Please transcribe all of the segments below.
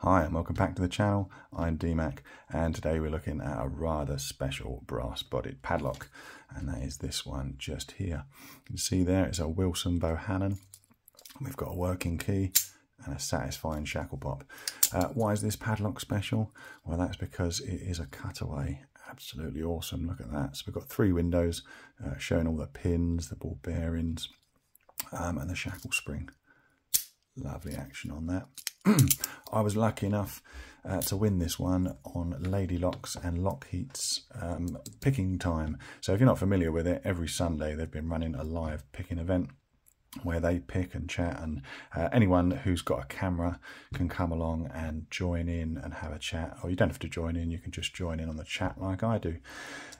Hi and welcome back to the channel. I'm DMAC and today we're looking at a rather special brass bodied padlock and that is this one just here. You can see there it's a Wilson Bohannon. We've got a working key and a satisfying shackle pop. Uh, why is this padlock special? Well that's because it is a cutaway. Absolutely awesome, look at that. So we've got three windows uh, showing all the pins, the ball bearings um, and the shackle spring. Lovely action on that. I was lucky enough uh, to win this one on Lady Locks and Lockheat's um, picking time. So if you're not familiar with it, every Sunday they've been running a live picking event where they pick and chat and uh, anyone who's got a camera can come along and join in and have a chat. Or you don't have to join in you can just join in on the chat like I do.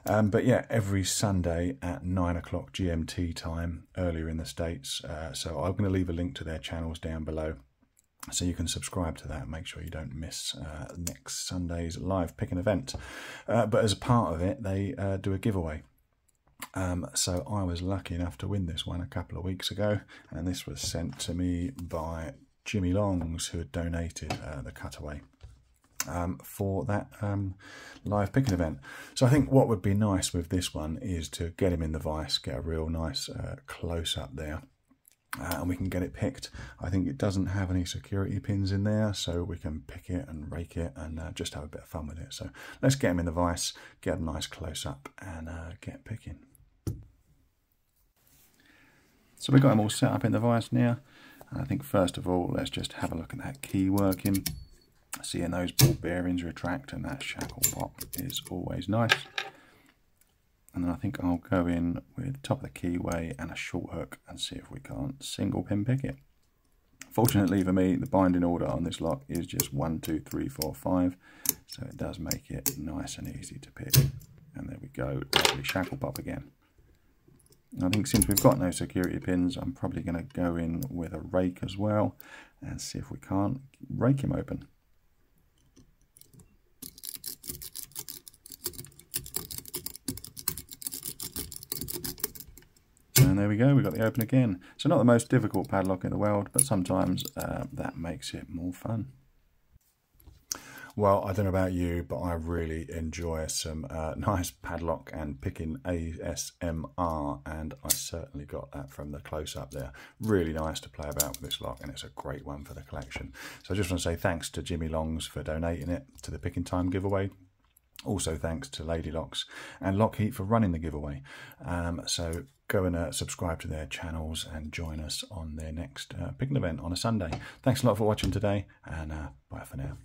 Um, but yeah every Sunday at 9 o'clock GMT time earlier in the States. Uh, so I'm going to leave a link to their channels down below so you can subscribe to that make sure you don't miss uh, next Sunday's live picking event. Uh, but as a part of it they uh, do a giveaway um, so I was lucky enough to win this one a couple of weeks ago and this was sent to me by Jimylongs who had donated uh, the cutaway um, for that um, live picking event. So I think what would be nice with this one is to get him in the vise, get a real nice uh, close up there uh, and we can get it picked. I think it doesn't have any security pins in there, so we can pick it and rake it and uh, just have a bit of fun with it. So let's get them in the vise, get a nice close up and uh, get picking. So we've got them all set up in the vise now. And I think first of all, let's just have a look at that key working. Seeing those ball bearings retract and that shackle pop is always nice and then I think I'll go in with top of the keyway and a short hook and see if we can't single pin pick it. Fortunately for me, the binding order on this lock is just one, two, three, four, five, so it does make it nice and easy to pick. And there we go, lovely shackle pop again. I think since we've got no security pins, I'm probably going to go in with a rake as well and see if we can't rake him open. And there we go, we've got the open again. So not the most difficult padlock in the world, but sometimes uh, that makes it more fun. Well, I don't know about you, but I really enjoy some uh, nice padlock and picking ASMR, and I certainly got that from the close-up there. Really nice to play about with this lock, and it's a great one for the collection. So I just want to say thanks to Jimylongs for donating it to the Picking Time giveaway. Also, thanks to Lady Locks and Lockheat for running the giveaway. Um, so go and uh, subscribe to their channels and join us on their next uh, picnic event on a Sunday. Thanks a lot for watching today, and uh, bye for now.